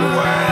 away.